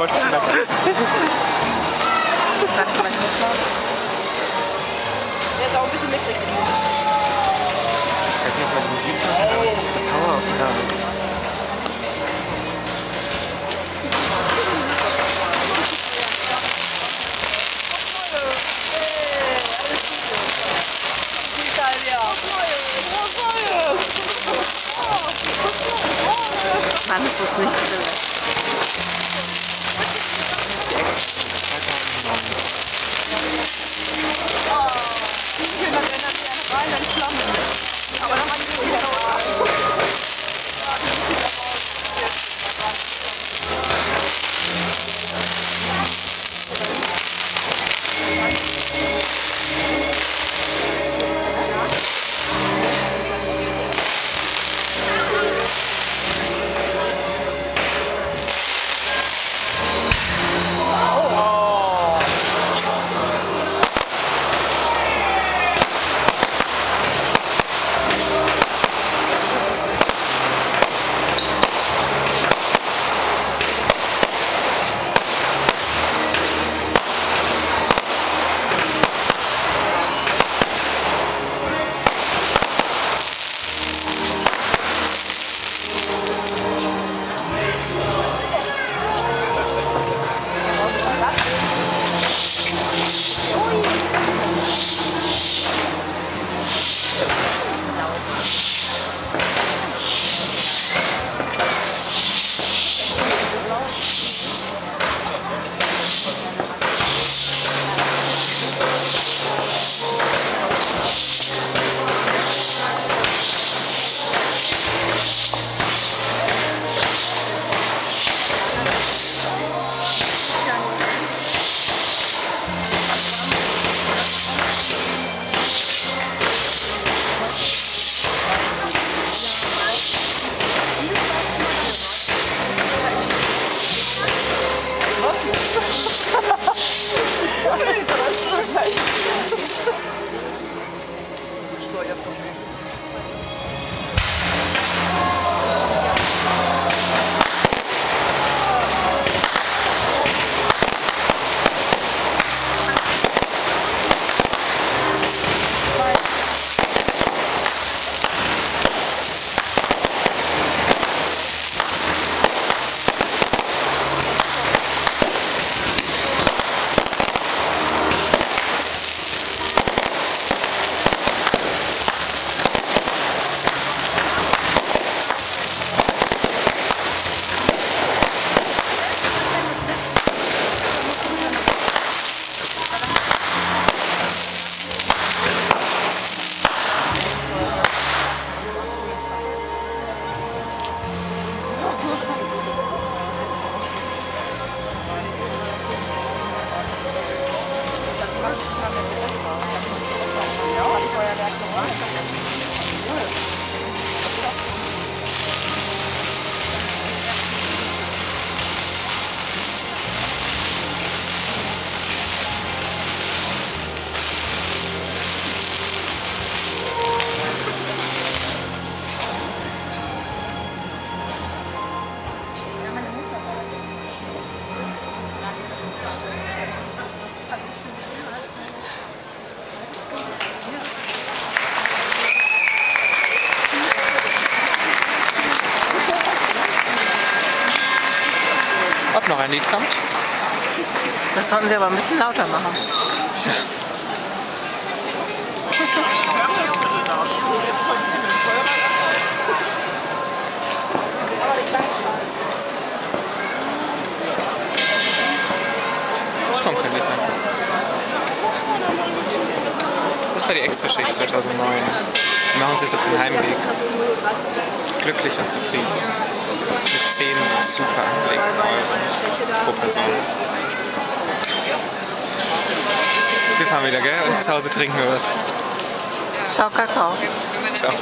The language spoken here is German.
Jetzt auch ein bisschen mitkriegen. Ich weiß nicht, ob man die Musik machen aber es ist eine Poweraufnahme. Mann, ist das nicht drin. Ob noch ein Lied kommt? Das sollten sie aber ein bisschen lauter machen. Es kommt kein Lied mehr. Das war die Extraschicht 2009. Wir machen uns jetzt auf den Heimweg. Glücklich und zufrieden. Mit 10 super angelegten Euro pro Person. Wir fahren wieder, gell? Und zu Hause trinken wir was. Schau Kakao. Ciao.